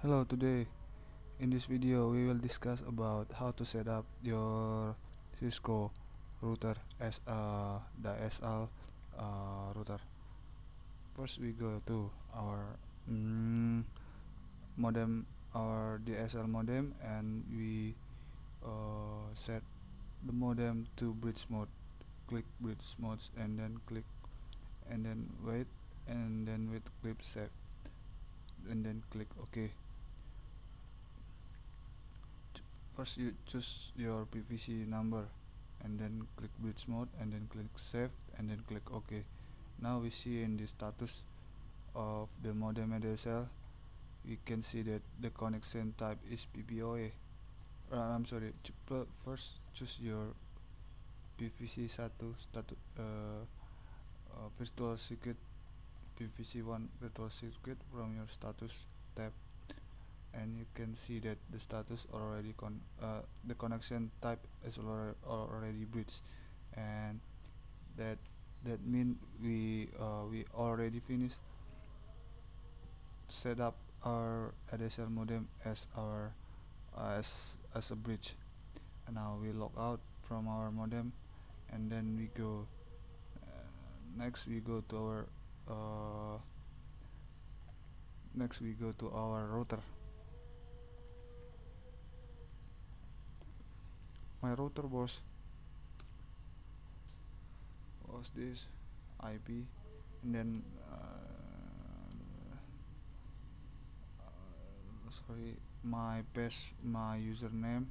Hello, today in this video we will discuss about how to set up your Cisco router as a DSL uh, router. First we go to our mm, modem, our DSL modem and we uh, set the modem to bridge mode. Click bridge modes and then click and then wait and then wait click save and then click OK first you choose your PVC number and then click bridge mode and then click save and then click OK now we see in the status of the modem ADSL we can see that the connection type is PPOE uh, I'm sorry first choose your PVC satu status uh, uh, virtual circuit PVC1 virtual circuit from your status tab and you can see that the status already con uh, the connection type is already bridged and that that mean we uh, we already finished set up our ADSL modem as our uh, as as a bridge and now we log out from our modem and then we go uh, next we go to our uh, next we go to our router my router was was this IP and then uh, uh, sorry my pass my username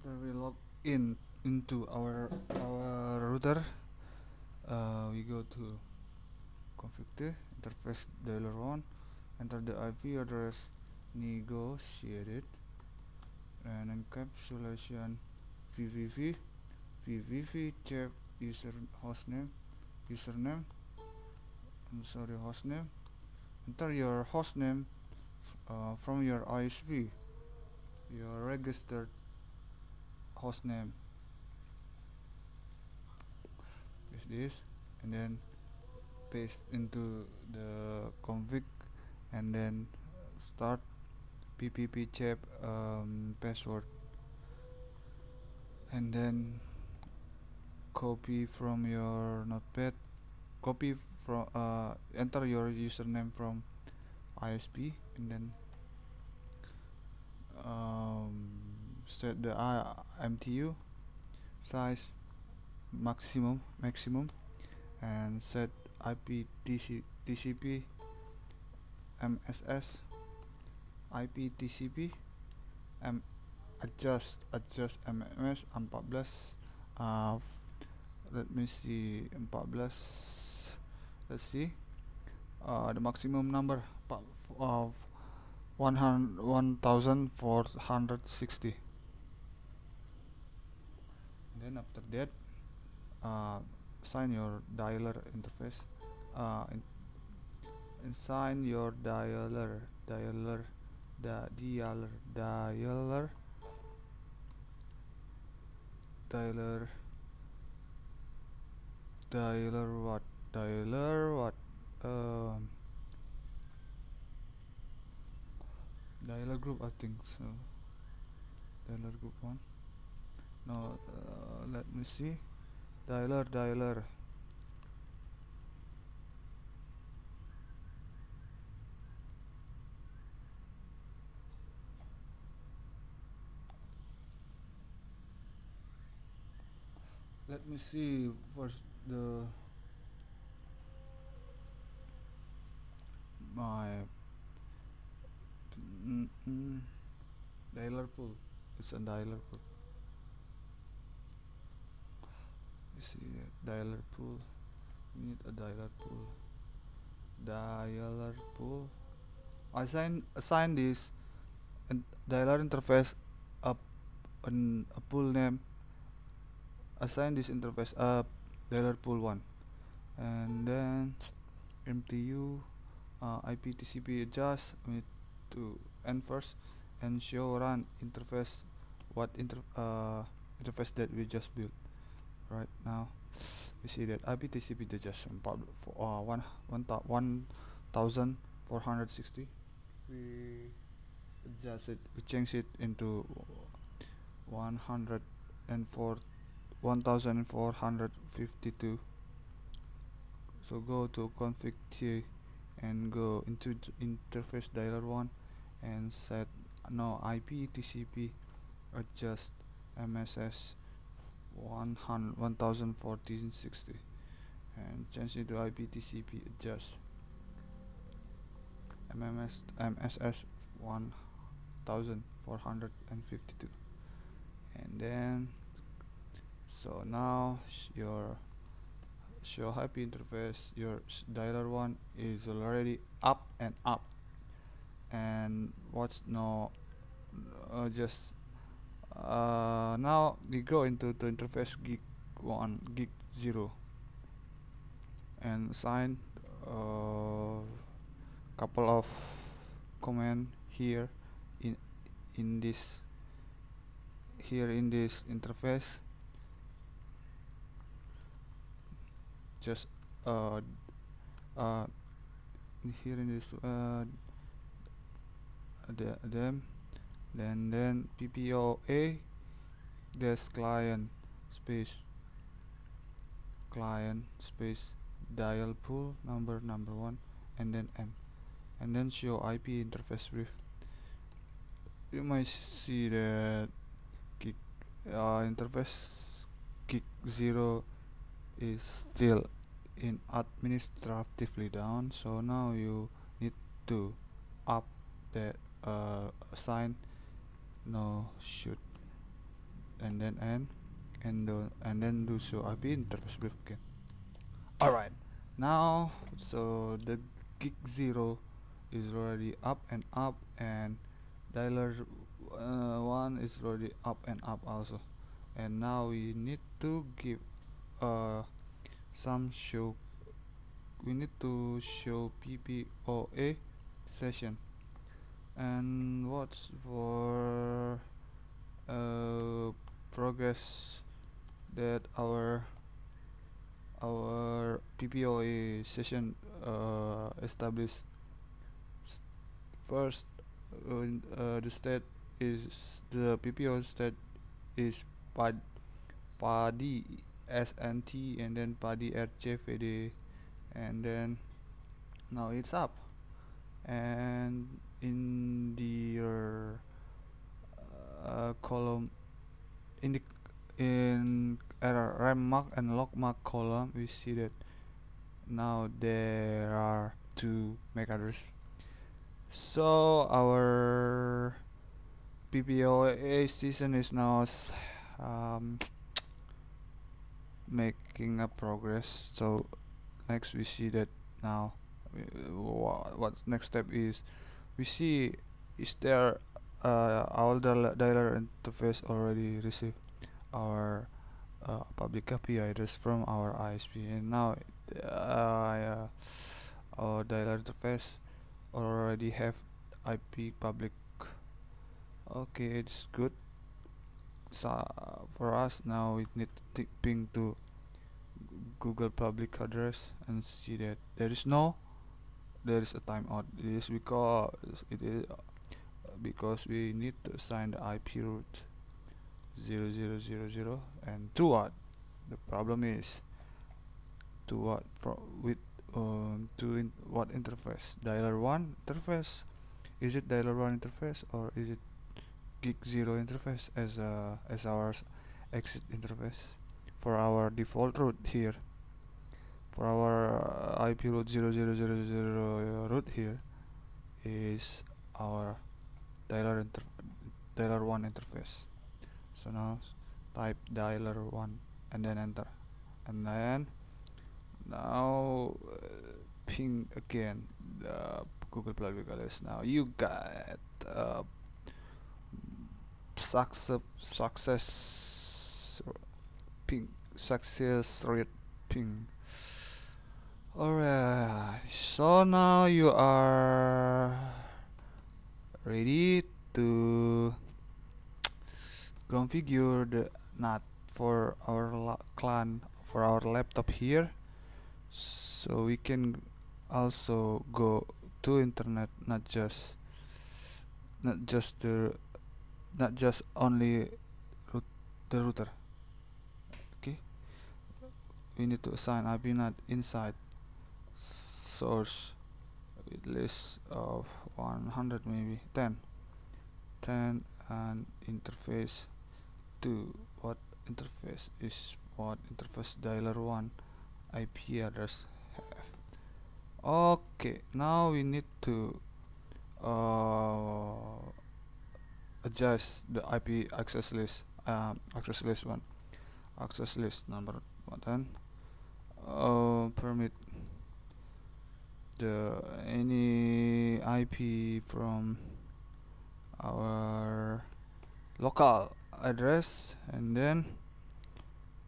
after we log in into our our router uh, we go to config interface dialer 1 enter the IP address negotiated and encapsulation PPP PPP check user hostname username I'm sorry hostname enter your hostname uh, from your ISP your registered host name is this and then paste into the config and then start ppp chap um, password. And then copy from your notepad copy from uh, enter your username from ISP and then um, set the MTU size maximum maximum and set IP TC, TCP MSS IP TCP M adjust adjust MMS 14 uh, let me see 14 let's see uh, the maximum number of 1460 then after that uh, sign your dialer interface uh, in, and sign your dialer dialer the dialer dialer dialer dialer what dialer what um, dialer group I think so. Dialer group 1 no uh, let me see. Dialer dialer. Let me see first the my mm, mm, dialer pool. It's a dialer pool see dialer pool. We need a dialer pool. Dialer pool. Assign assign this and dialer interface up an a pool name. Assign this interface a dialer pool 1 and then mtu uh, IP TCP adjust we need to end first and show run interface what inter uh, interface that we just built right now. We see that IP TCP just for uh, one one one thousand four hundred sixty. We adjust it we change it into 104 1452 so go to config T and go into interface dialer 1 and set no IP TCP adjust MSS 101460 and change it to IP TCP adjust MMS MSS 1452 and then so now your show IP interface your dialer one is already up and up. And what's no uh, just uh, now we go into the interface gig 1 gig 0 and assign a uh, couple of command here in in this here in this interface. Just uh, uh, here in this uh, the, them then then PPPoE this client space. Client space dial pool number number one and then n and then show IP interface brief. You might see that gig uh, interface gig 0 is still in administratively down. So now you need to up that uh, assign no shut. And then end and do, and then do show IP interface brief again. Alright. Now so the gig 0 is already up and up and dialer uh, 1 is already up and up also. And now we need to give uh, some show we need to show PPPoE session and what's for uh, progress that our our PPPoE session uh, established? First uh, uh, the state is the PPPoE state is pad PADI SNT and then PADI RCVD and then now it's up. And in the uh, column in the in error RemMAC and LocMAC column we see that now there are two MAC address so our PPPoE season is now um, making a progress. So next we see that now uh, what next step is we see is there uh, our dialer interface already received our uh, public API address from our ISP and now uh, our dialer interface already have IP public. Okay it's good. So for us now we need to ping to Google public address and see that there is no there is a timeout it is because it is because we need to assign the IP route 0000 and 2 watt the problem is 2 watt with um, 2 in what interface? Dialer 1 interface? Is it dialer 1 interface or is it gig 0 interface as uh, as our exit interface? For our default route here for our uh, IP route 0000 route here is our dialer inter dialer 1 interface. So now type dialer 1 and then enter. And then now uh, ping again. The Google Public address now you got uh, success success ping success rate ping alright so now you are ready to configure the NAT for our clan for our laptop here. So we can also go to internet not just not just the not just only root the router. Okay? We need to assign IP NAT inside source with list of 100 maybe 10 10 and interface 2 what interface is what interface dialer 1 IP address have. Okay now we need to uh, adjust the IP access list um, access list one. Access list number one uh, permit the any IP from our local address and then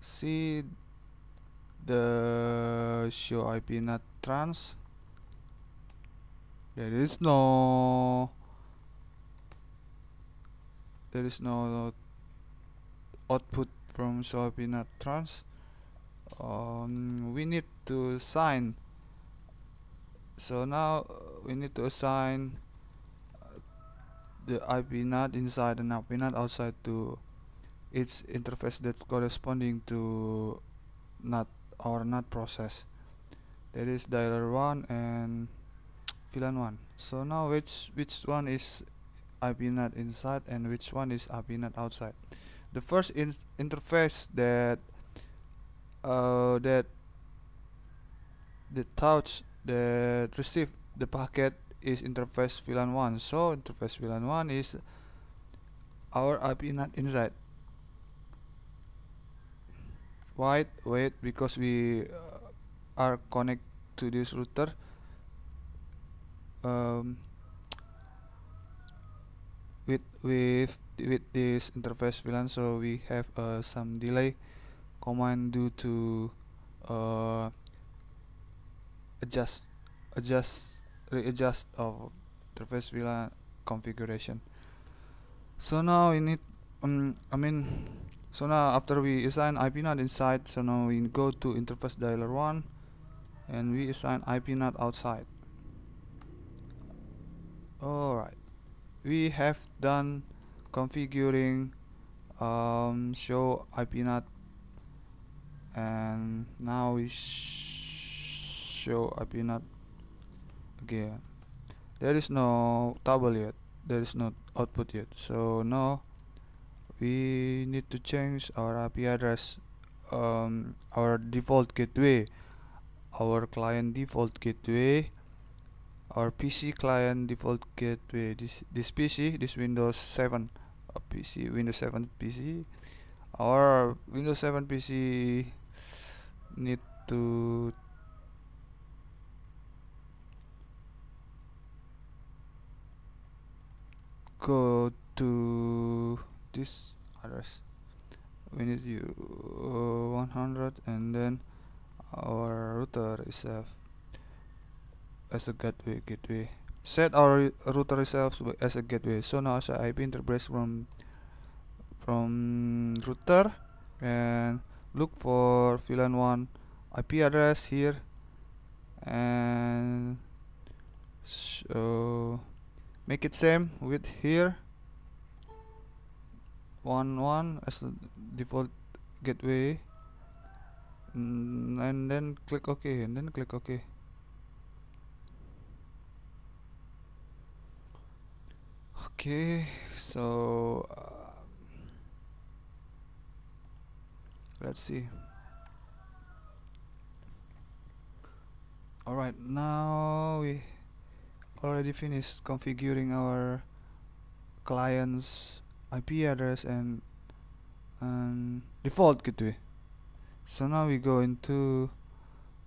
see the show IP NAT trans. There is no there is no output from show IP NAT trans. Um, we need to assign so now uh, we need to assign uh, the IP NAT inside and IP NAT outside to its interface that's corresponding to NAT or NAT process. That is dialer 1 and VLAN 1 so now which which one is IP NAT inside and which one is IP NAT outside? The first in interface that uh, that the touch that receive the packet is interface VLAN 1 so interface VLAN 1 is our IP NAT inside. Wait wait because we uh, are connect to this router. Um, with with with this interface VLAN so we have uh, some delay command due to uh, adjust adjust readjust of interface VLAN configuration. So now we need um, I mean so now after we assign IP NAT inside so now we go to interface dialer 1 and we assign IP NAT outside. Alright. We have done configuring um, show IP NAT and now we show IP NAT again there is no table yet. There is no output yet. So now we need to change our IP address um, our default gateway our client default gateway our PC client default gateway. This this PC this Windows 7 a PC Windows 7 PC our Windows 7 PC need to go to this address. We need you uh, 100 and then our router a as a gateway gateway. Set our router itself as a gateway. So now as IP interface from from router and look for VLAN 1 IP address here and so make it same with here. One one as the default gateway. Mm, and then click ok and then click ok. Okay so uh, let's see. Alright now we already finished configuring our client's IP address and and default gateway. So now we go into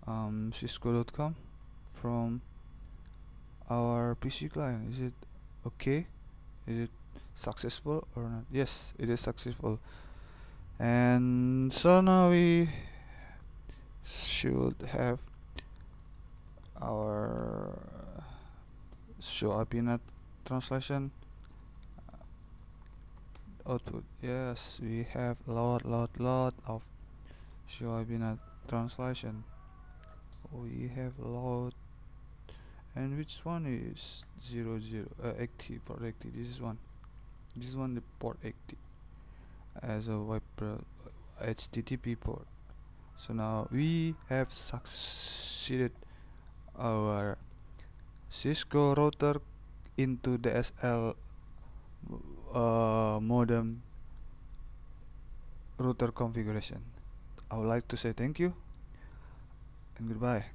um, cisco.com from our PC client. Is it okay? Is it successful or not? Yes it is successful. And so now we should have our show up in a translation? Output yes we have lot lot lot of show up in a translation. We have a lot and which one is 00 zero, uh, active port active? This is one. This is one the port 80 as a web HTTP port. So now we have succeeded our Cisco router into DSL uh, modem router configuration. I would like to say thank you and goodbye